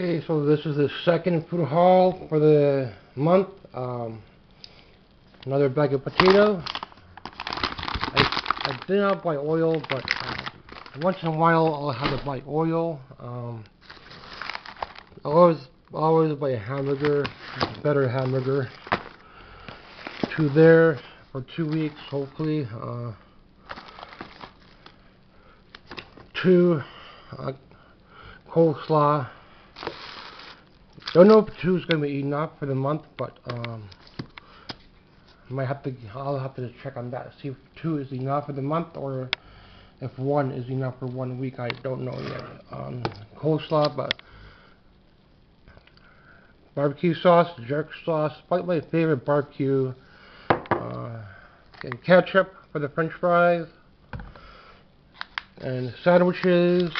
Okay, so this is the second food haul for the month. Um, another bag of potato. I, I did not buy oil, but uh, once in a while I'll have to buy oil. Um, I always, always buy a hamburger, better hamburger. Two there for two weeks, hopefully. Uh, two uh, coleslaw. Don't know if two is going to be enough for the month, but um, might have to. I'll have to check on that. See if two is enough for the month, or if one is enough for one week. I don't know yet. Um, coleslaw, but barbecue sauce, jerk sauce, probably my favorite barbecue, uh, and ketchup for the French fries, and sandwiches.